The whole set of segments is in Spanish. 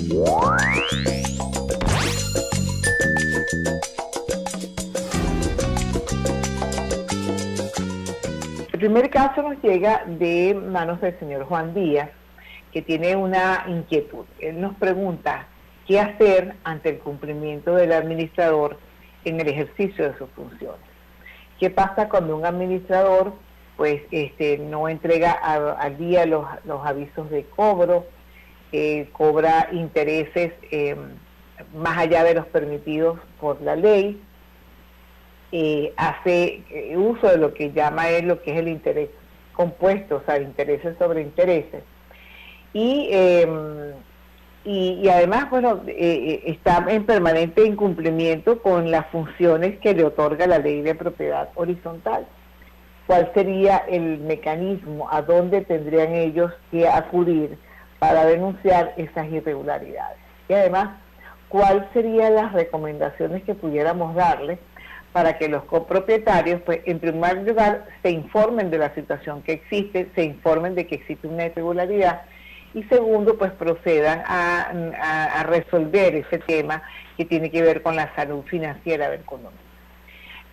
El primer caso nos llega de manos del señor Juan Díaz, que tiene una inquietud. Él nos pregunta qué hacer ante el cumplimiento del administrador en el ejercicio de sus funciones. ¿Qué pasa cuando un administrador pues este, no entrega al día los, avisos de cobro, eh, cobra intereses eh, más allá de los permitidos por la ley, eh, hace uso de lo que llama él lo que es el interés compuesto, o sea, intereses sobre intereses. Y em, y, además, bueno, eh, eh, está en permanente incumplimiento con las funciones que le otorga la ley de propiedad horizontal. ¿Cuál sería el mecanismo? ¿A dónde tendrían ellos que acudir para denunciar esas irregularidades? Y además, ¿cuáles serían las recomendaciones que pudiéramos darle para que los copropietarios, pues, en primer lugar, se informen de la situación que existe, se informen de que existe una irregularidad y segundo, pues procedan a, resolver ese tema que tiene que ver con la salud financiera del condominio.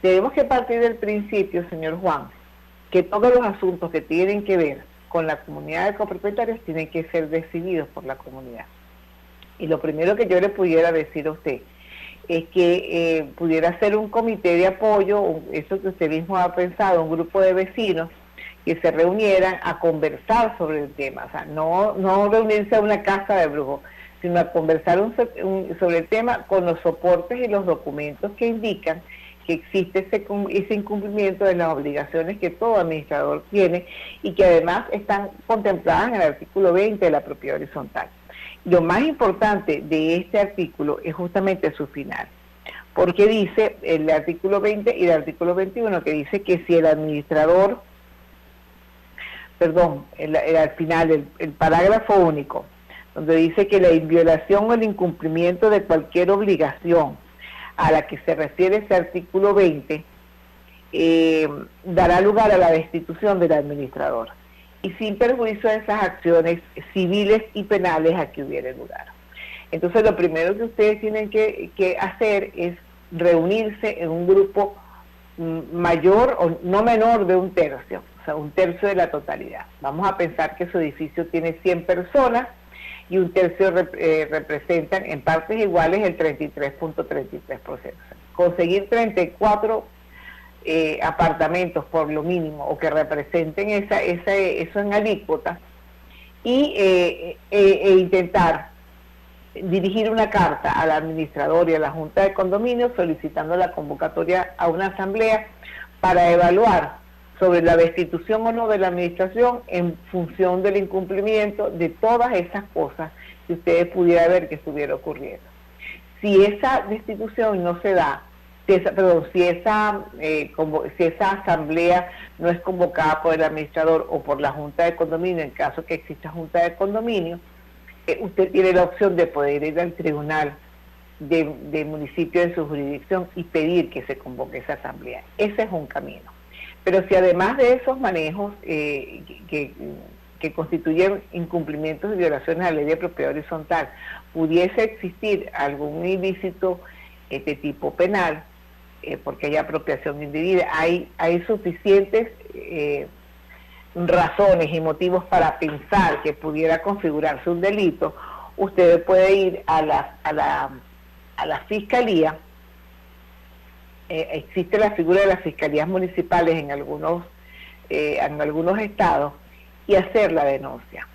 Tenemos que partir del principio, señor Juan, que todos los asuntos que tienen que ver con la comunidad de copropietarios tienen que ser decididos por la comunidad. Y lo primero que yo le pudiera decir a usted es que eh, pudiera ser un comité de apoyo, eso que usted mismo ha pensado, un grupo de vecinos que se reunieran a conversar sobre el tema, o sea, no, no reunirse a una casa de brujos, sino a conversar sobre el tema con los soportes y los documentos que indican que existe ese, incumplimiento de las obligaciones que todo administrador tiene y que además están contempladas en el artículo 20 de la propiedad horizontal. Lo más importante de este artículo es justamente su final, porque dice el artículo 20 y el artículo 21 que dice que si el administrador perdón, el, al final, el, parágrafo único, donde dice que la violación o el incumplimiento de cualquier obligación a la que se refiere ese artículo 20 eh, dará lugar a la destitución del administrador y sin perjuicio de esas acciones civiles y penales a que hubiera lugar. Entonces lo primero que ustedes tienen que, que hacer es reunirse en un grupo mm, mayor o no menor de un tercio un tercio de la totalidad. Vamos a pensar que su edificio tiene 100 personas y un tercio eh, representan en partes iguales el 33.33%. Conseguir 34 eh, apartamentos por lo mínimo o que representen esa, esa, eso en alícuota y eh, e intentar dirigir una carta al administrador y a la Junta de Condominio solicitando la convocatoria a una asamblea para evaluar sobre la destitución o no de la administración en función del incumplimiento de todas esas cosas que ustedes pudieran ver que estuviera ocurriendo. Si esa destitución no se da, si esa, perdón, si esa, eh, si esa asamblea no es convocada por el administrador o por la Junta de Condominio, en caso que exista Junta de Condominio, eh, usted tiene la opción de poder ir al tribunal de, de municipio de su jurisdicción y pedir que se convoque esa asamblea. Ese es un camino. Pero si además de esos manejos eh, que, constituyen incumplimientos y violaciones a la ley de propiedad horizontal, pudiese existir algún ilícito de tipo penal, eh, porque hay apropiación indebida, hay, hay suficientes eh, razones y motivos para pensar que pudiera configurarse un delito, usted puede ir a la, a la, a la fiscalía eh, existe la figura de las fiscalías municipales en algunos, eh, en algunos estados y hacer la denuncia.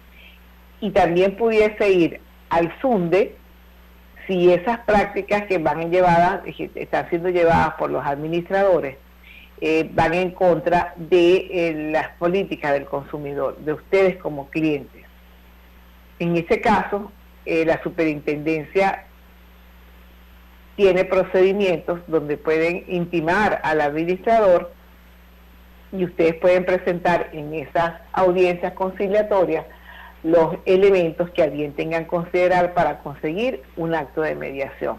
Y también pudiese ir al SUNDE si esas prácticas que van llevadas, están siendo llevadas por los administradores, eh, van en contra de las políticas del consumidor, de ustedes como clientes. En ese caso, la superintendencia tiene procedimientos donde pueden intimar al administrador y ustedes pueden presentar en esas audiencias conciliatorias los elementos que alguien tenga que considerar para conseguir un acto de mediación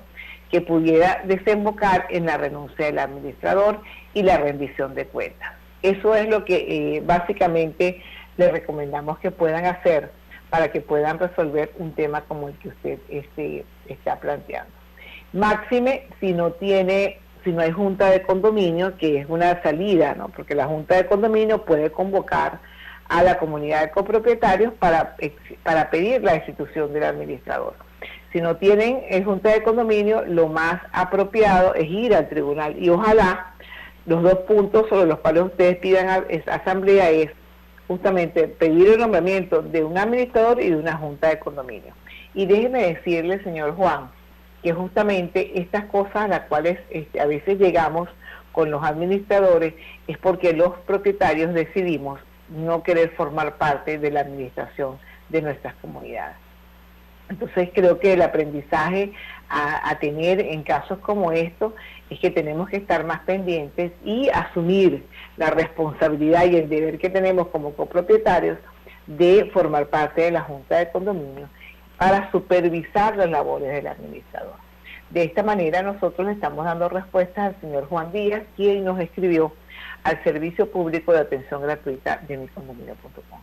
que pudiera desembocar en la renuncia del administrador y la rendición de cuentas. Eso es lo que eh, básicamente les recomendamos que puedan hacer para que puedan resolver un tema como el que usted este, está planteando. Máxime si no tiene, si no hay junta de condominio, que es una salida, ¿no? Porque la junta de condominio puede convocar a la comunidad de copropietarios para, para pedir la institución del administrador. Si no tienen en junta de condominio, lo más apropiado es ir al tribunal y ojalá los dos puntos sobre los cuales ustedes pidan a asamblea es justamente pedir el nombramiento de un administrador y de una junta de condominio. Y déjeme decirle, señor Juan, que justamente estas cosas a las cuales este, a veces llegamos con los administradores es porque los propietarios decidimos no querer formar parte de la administración de nuestras comunidades. Entonces creo que el aprendizaje a, tener en casos como estos es que tenemos que estar más pendientes y asumir la responsabilidad y el deber que tenemos como copropietarios de formar parte de la Junta de Condominio para supervisar las labores del administrador. De esta manera nosotros le estamos dando respuestas al señor Juan Díaz, quien nos escribió al servicio público de atención gratuita de micondominio.com.